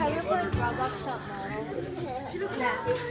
Have you played Roblox Shop yeah.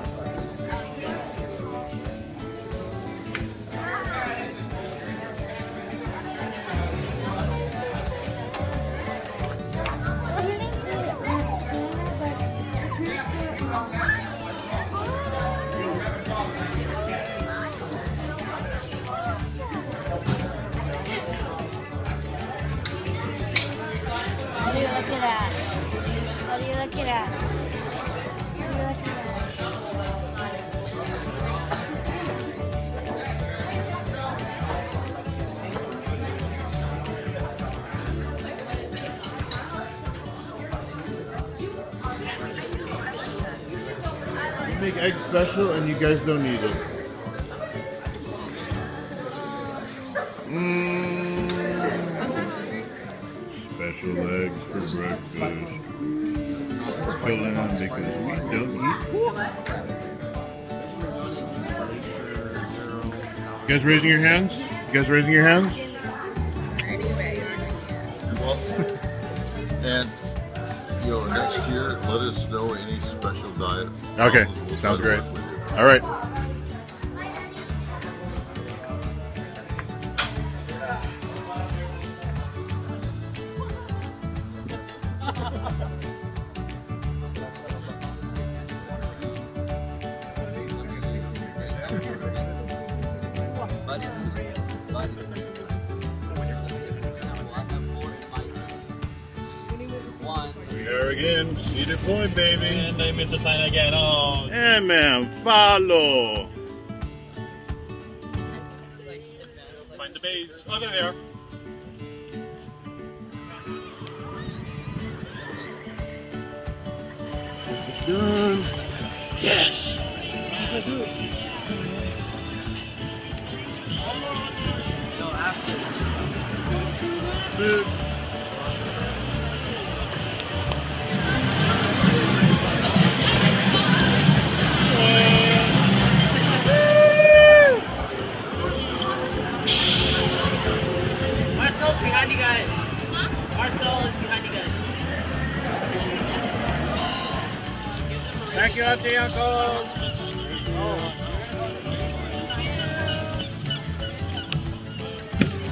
We make egg special and you guys don't need it. Mm. Special eggs for breakfast. Fill in because we don't eat pork. You guys raising your hands? You guys raising your hands? Well, and you know, next year, let us know any special diet. Okay, sounds great. All right. Again. Cedar Point, baby. And I missed the sign again. Oh. Yeah, man. Follow. Find the base. Oh, there they are. Done. Yes. Boop. Marcel's Marcel is behind you guys. Thank you, Auntie, Uncle.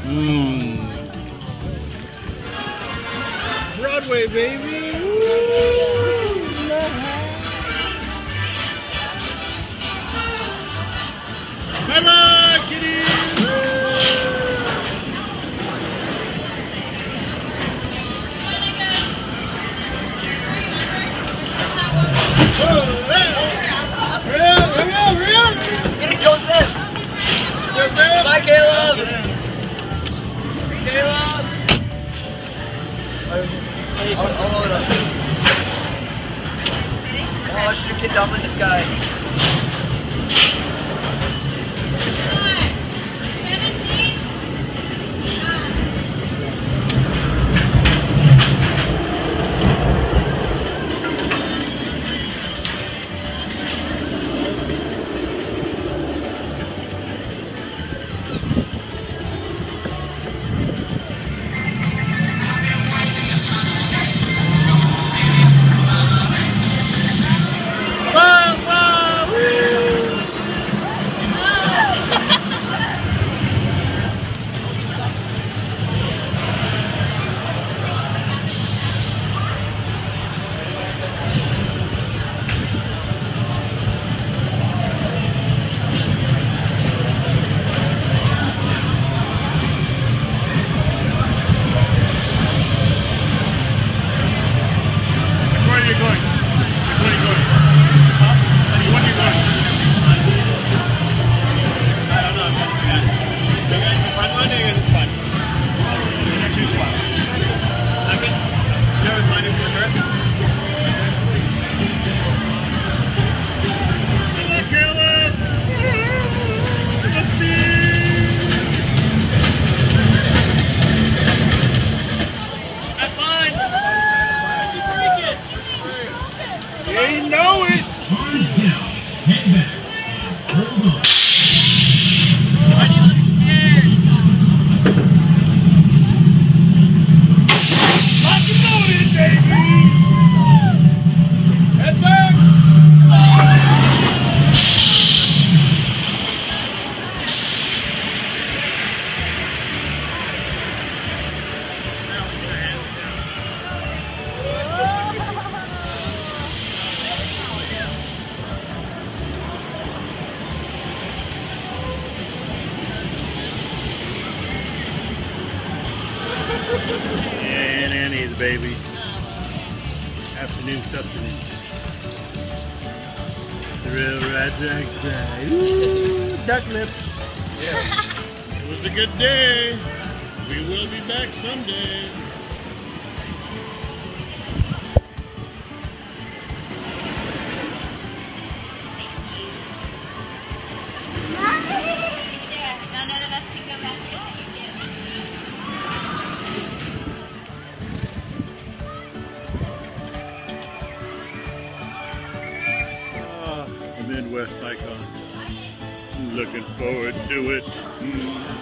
Mmm. Broadway, baby. Duck lips. Yeah. It was a good day. We will be back someday. None of us can go back Ah, Midwest icon. Looking forward to it.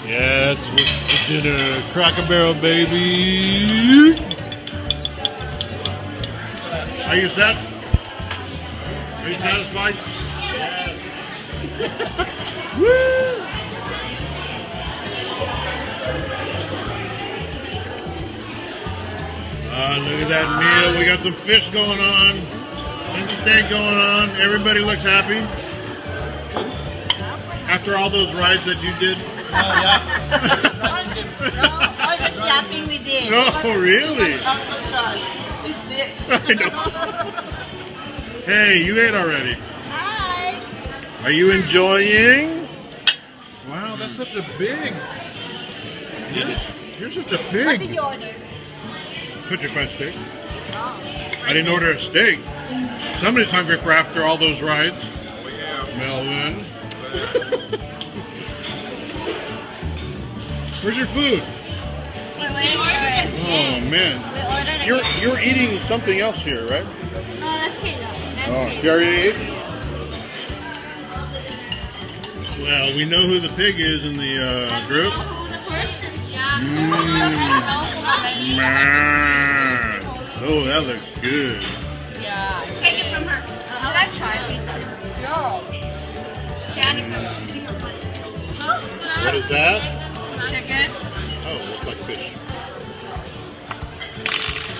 Yeah, it's what's for dinner. Cracker Barrel, baby. Are you set? Are you satisfied? Yes. Woo! Ah, look at that meal. We got some fish going on. Some steak going on. Everybody looks happy. After all those rides that you did. Oh, yeah. All the shopping we did. Oh, really? Uncle Charlie. He's sick. I know. Hey, you ate already. Hi. Are you enjoying? Wow, that's such a big. You're, you're such a What did pig. you order? Put your french steak. Oh. I didn't order a steak. Mm. Somebody's hungry for after all those rides. Where's your food? We're waiting for it. Oh man. You're you're eating something else here, right? No, that's pizza. That's Oh, you already ate? Well, we know who the pig is in the uh, group. Who the person? Yeah. Mm. Oh, that looks good. What is that? Chicken. Oh, looks like fish.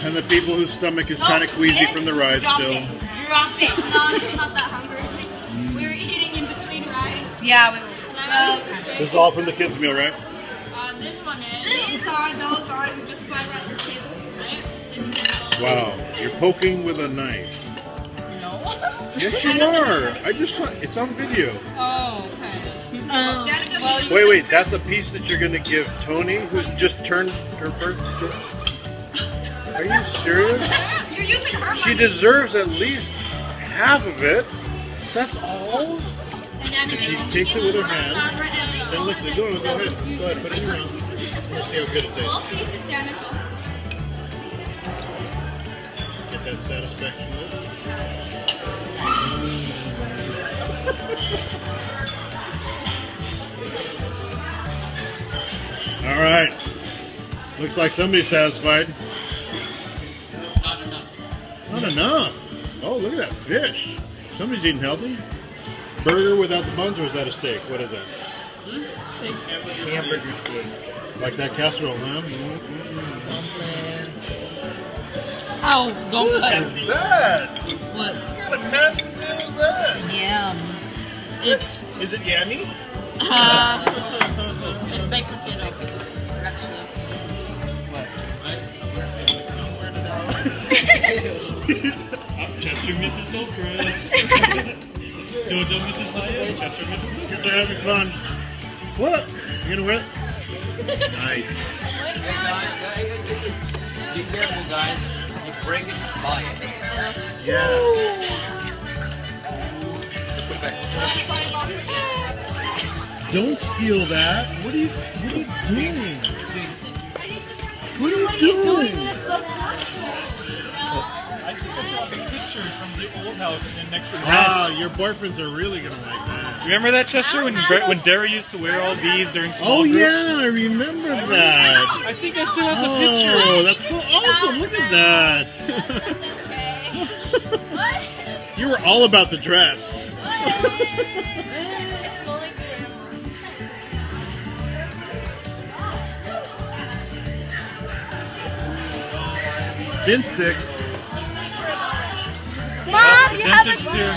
And the people whose stomach is kind of queasy from the ride Drop still. it. Drop it. No, I'm not that hungry. We were eating in between rides. Yeah, we will. Well, This is all from the kids' meal, right? uh, this one is. These are, those are just right at the table, right? And this one. Wow, you're poking with a knife. No. Yes, you are. I just saw it's on video. Oh, okay. Um, Daddy, come well, here. Wait, wait, that's a piece that you're gonna give Tony, who's just turned her first. Are you serious? You're using her She money. deserves at least half of it. That's all. And If she takes it with her hand, Then Then look, go, go ahead, go ahead, put it in your mouth. Let's see how good it Well, tastes. pieces down at all. Get that satisfaction All right. Looks like somebody's satisfied. Not enough. Not enough. Oh, look at that fish. Somebody's eating healthy. Burger without the buns, or is that a steak? What is that? Steak. Hamburger steak. Like that casserole, huh? Dumplings. Oh, don't What cut. is that? What? What kind of casserole is that? Yum. It's Is it yummy? uh, it's baked potato. Actually. Chester, Mrs. Hillcrest. Jojo, Mrs. Hyatt. Chester, Mrs. Hillcrest. They're having fun. What? You gonna win? nice. Be careful, guys. You break it, buy it. Yeah. Put. Don't steal that. What are you, what are you doing? What are you doing? I took a picture from the old house and then next to Ah, your boyfriends are really gonna like that. Remember that, Chester, when Bre- when Dara used to wear all these during small Oh groups? yeah, I remember that. I think I still have the picture. Oh, that's so awesome! Look at that. You were all about the dress. It's fully clear. Thin sticks. Mom, the you have a dentist is here.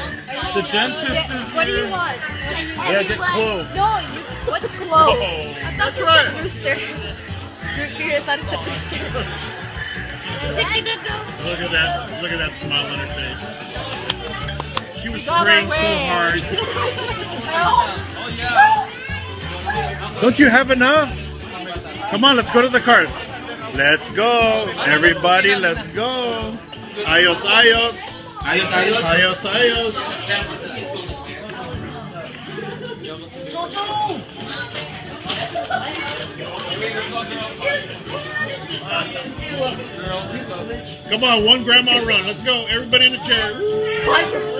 The dentist is What do you here. want? Yeah, get clove. No, you, what's clove? Whoa. I thought you right. said rooster. root. I thought it said. Chicken. Look at that. Look at that smile on her face. She praying so hard. Oh yeah. Don't you have enough? Come on, let's go to the cars. Let's go. Everybody, let's go. Ayos, ayos. Ayos, ayos. Ayos, ayos. Come on, one grandma run. Let's go. Everybody in the chair.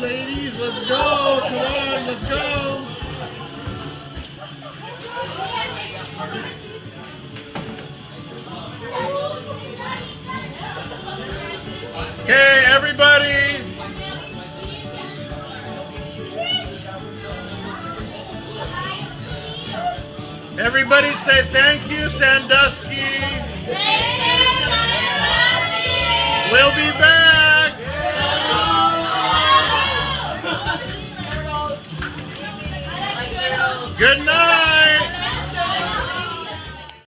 Ladies. Let's go. Come on, let's go. Okay, everybody. Everybody say thank you, Sandusky.